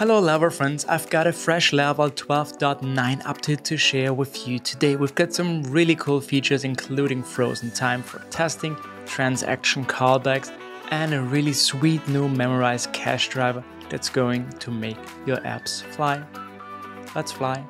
Hello Laravel friends, I've got a fresh Laravel 12.9 update to share with you today. We've got some really cool features including frozen time for testing, transaction callbacks, and a really sweet new memoized cache driver that's going to make your apps fly. Let's fly.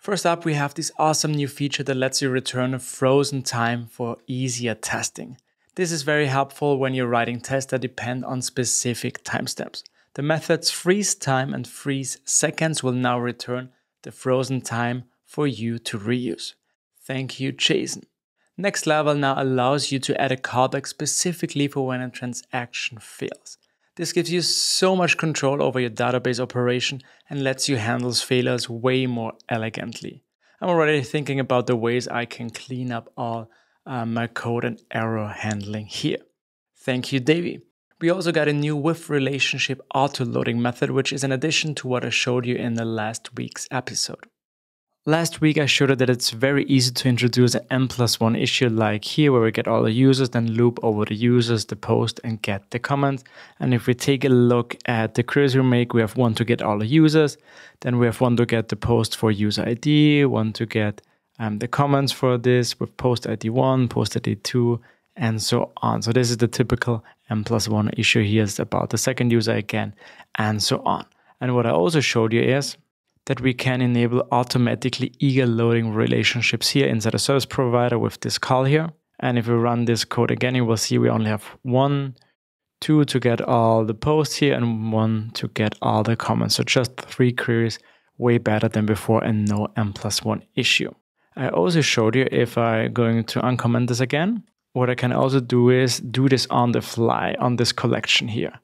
First up, we have this awesome new feature that lets you return a frozen time for easier testing. This is very helpful when you're writing tests that depend on specific timestamps. The methods freeze time and freeze seconds will now return the frozen time for you to reuse. Thank you, Jason. Next Laravel now allows you to add a callback specifically for when a transaction fails. This gives you so much control over your database operation and lets you handle failures way more elegantly. I'm already thinking about the ways I can clean up all uh, my code and error handling here. Thank you, Davey. We also got a new with relationship auto loading method, which is an addition to what I showed you in the last week's episode. Last week I showed you that it's very easy to introduce an n plus one issue like here where we get all the users, then loop over the users, the post and get the comments. And if we take a look at the queries we make, we have one to get all the users, then we have one to get the post for user ID, one to get um, the comments for this with post ID 1, post ID 2, and so on. So this is the typical n plus one issue here is about the second user again, and so on. And what I also showed you is that we can enable automatically eager loading relationships here inside a service provider with this call here. And if we run this code again, you will see we only have one, two to get all the posts here and one to get all the comments. So just three queries, way better than before and no n plus one issue. I also showed you if I'm going to uncomment this again, what I can also do is do this on the fly on this collection here.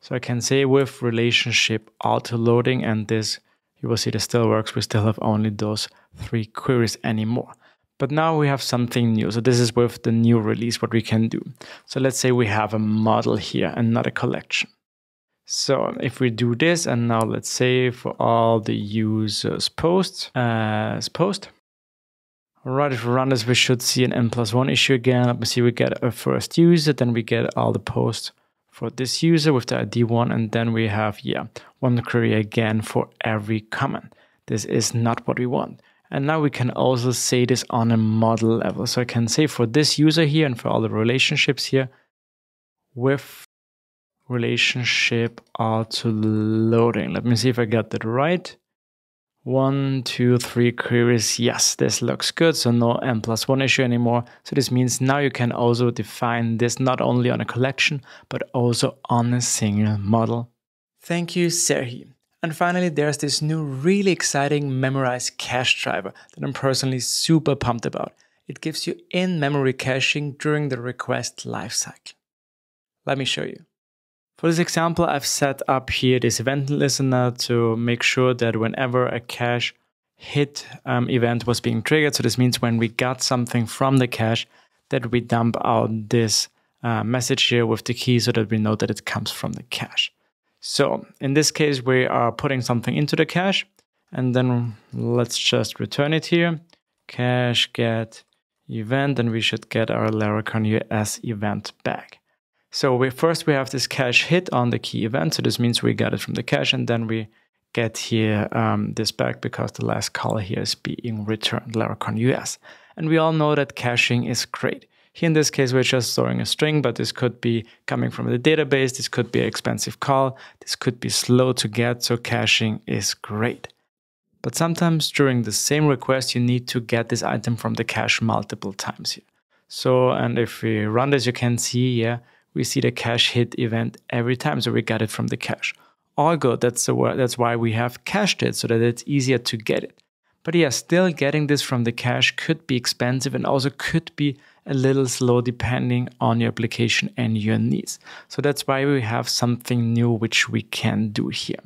So I can say with relationship auto loading and this you will see this still works. We still have only those three queries anymore. But now we have something new. So this is with the new release, what we can do. So let's say we have a model here and not a collection. So if we do this, and now let's say for all the users posts as post. All right, if we run this, we should see an n plus one issue again. Let me see, we get a first user, then we get all the posts for this user with the ID one, and then we have, yeah, one query again for every comment. This is not what we want. And now we can also say this on a model level. So I can say for this user here and for all the relationships here with relationship auto loading. Let me see if I got that right. One, two, three queries. Yes, this looks good. So no n plus one issue anymore. So this means now you can also define this not only on a collection, but also on a single model. Thank you, Serhi. And finally, there's this new really exciting memoized cache driver that I'm personally super pumped about. It gives you in-memory caching during the request lifecycle. Let me show you. For this example, I've set up here this event listener to make sure that whenever a cache hit um, event was being triggered, so this means when we got something from the cache, that we dump out this uh, message here with the key so that we know that it comes from the cache. So in this case, we are putting something into the cache, and then let's just return it here. Cache get event, and we should get our Laracon US event back. So we first we have this cache hit on the key event. So this means we got it from the cache and then we get here um, this back because the last call here is being returned, Laracon US. And we all know that caching is great. Here in this case, we're just storing a string, but this could be coming from the database. This could be an expensive call. This could be slow to get. So caching is great. But sometimes during the same request, you need to get this item from the cache multiple times here. So, and if we run this, you can see, yeah, we see the cache hit event every time. So we got it from the cache. All good. That's, the, that's why we have cached it so that it's easier to get it. But yeah, still getting this from the cache could be expensive and also could be a little slow depending on your application and your needs. So that's why we have something new which we can do here.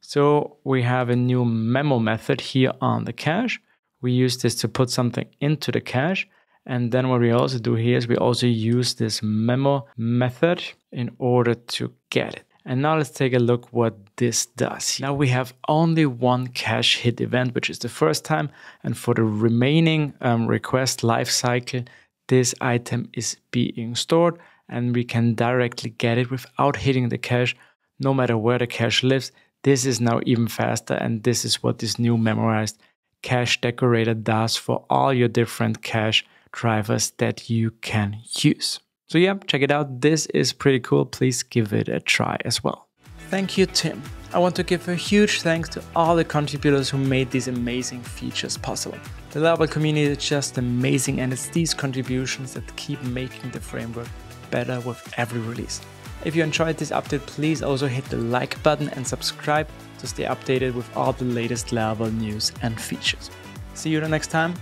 So we have a new memo method here on the cache. We use this to put something into the cache and then what we also do here is we also use this memo method in order to get it. And now let's take a look what this does. Now we have only one cache hit event, which is the first time. And for the remaining um, request lifecycle, this item is being stored and we can directly get it without hitting the cache, no matter where the cache lives. This is now even faster and this is what this new memoized cache decorator does for all your different cache drivers that you can use. So yeah, check it out. This is pretty cool. Please give it a try as well. Thank you, Tim. I want to give a huge thanks to all the contributors who made these amazing features possible. The Laravel community is just amazing and it's these contributions that keep making the framework better with every release. If you enjoyed this update, please also hit the like button and subscribe to stay updated with all the latest Laravel news and features. See you the next time.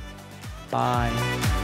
Bye.